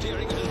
steering wheel.